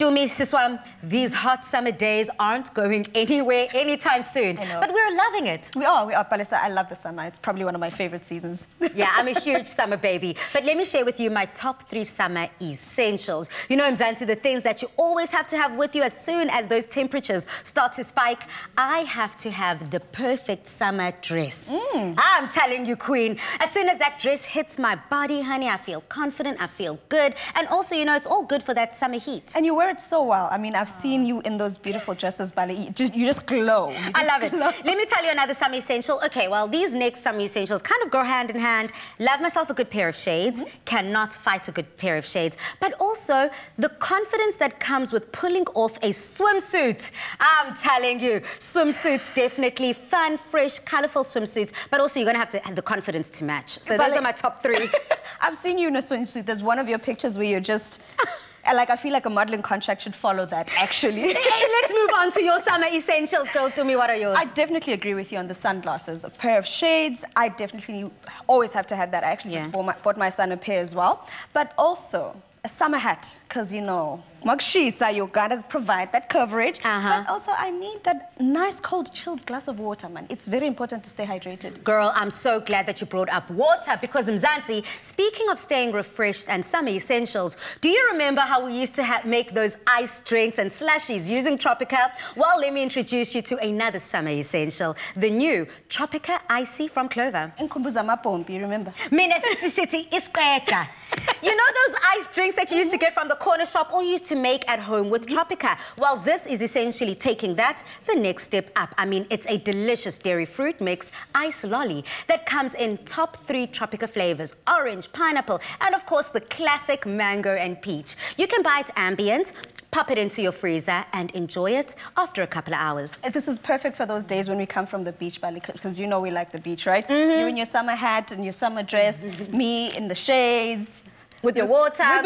Dumi Siswam, these hot summer days aren't going anywhere anytime soon. But we're loving it. We are, we are. Palisa, I love the summer. It's probably one of my favorite seasons. yeah, I'm a huge summer baby. But let me share with you my top three summer essentials. You know, Mzansi, the things that you always have to have with you as soon as those temperatures start to spike. I have to have the perfect summer dress. Mm. I'm telling you, Queen. As soon as that dress hits my body, honey, I feel confident, I feel good. And also, you know, it's all good for that summer heat. And you wear it so well. I mean, I've seen you in those beautiful dresses, Bali. You just, you just glow. You I just love it. glow. Let me tell you another summer essential. Okay, well, these next summer essentials kind of go hand in hand. Love myself a good pair of shades. Mm-hmm. Cannot fight a good pair of shades. But also the confidence that comes with pulling off a swimsuit. I'm telling you, swimsuits definitely fun, fresh, colorful swimsuits. But also you're gonna have to have the confidence to match. So But those are my top three. I've seen you in a swimsuit. There's one of your pictures where you're just... and, like, I feel like a modeling contract should follow that, actually. hey, let's move on to your summer essentials, girl. To me, what are yours? I definitely agree with you on the sunglasses. A pair of shades, I definitely always have to have that. I actually Yeah. just bought my, bought my son a pair as well. But also a summer hat, because, you know, Magshisa, you gotta provide that coverage. Uh-huh. But also, I need that nice, cold, chilled glass of water, man. It's very important to stay hydrated. Girl, I'm so glad that you brought up water because Mzansi, speaking of staying refreshed and summer essentials, do you remember how we used to make those ice drinks and slushies using Tropika? Well, let me introduce you to another summer essential, the new Tropika Icy from Clover. In Kumbuzama Pompi, remember? Mina City is. You know those ice drinks that you used to get from the corner shop or you used to make at home with Tropika? Well, this is essentially taking that the next step up. I mean, it's a delicious dairy fruit mix, ice lolly, that comes in top three Tropika flavors, orange, pineapple, and of course the classic mango and peach. You can buy it ambient, pop it into your freezer and enjoy it after a couple of hours. This is perfect for those days when we come from the beach, Bali, because you know we like the beach, right? Mm-hmm. You in your summer hat and your summer dress, me in the shades, With your water.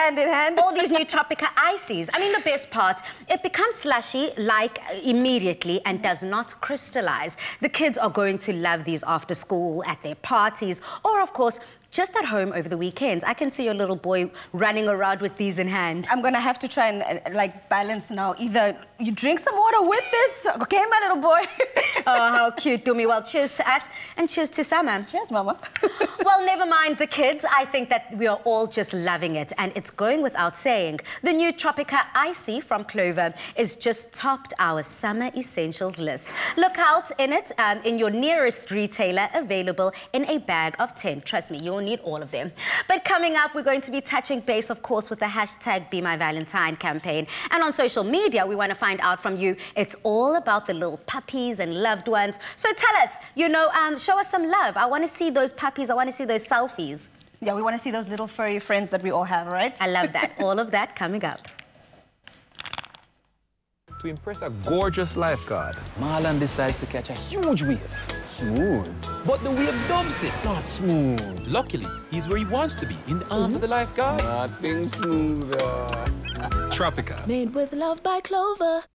hand in hand. all these new Tropika ices. I mean, the best part, it becomes slushy like immediately and does not crystallize. The kids are going to love these after school, at their parties, or of course, just at home over the weekends. I can see your little boy running around with these in hand. I'm gonna have to try and uh, like balance now. Either you drink some water with this, okay, my little boy. oh, how cute, Dumi. Well, cheers to us and cheers to summer. Cheers, mama. well, never mind the kids. I think that we are all just loving it. And it's going without saying. The new Tropika Icy from Clover is just topped our summer essentials list. Look out in it um, in your nearest retailer, available in a bag of 10. Trust me, you'll need all of them. But coming up, we're going to be touching base, of course, with the hashtag Be My Valentine campaign. And on social media, we want to find out from you. It's all about the little puppies and loved ones. So tell us, you know, um, show us some love. I want to see those puppies. I want to see those selfies. yeah, we want to see those little furry friends that we all have, right? I love that. all of that coming up. To impress a gorgeous lifeguard, Marlon decides to catch a huge wave. Smooth. But the wave dumps it. Not smooth. Luckily, he's where he wants to be, in the arms of the lifeguard. Nothing smoother. Tropika. Made with love by Clover.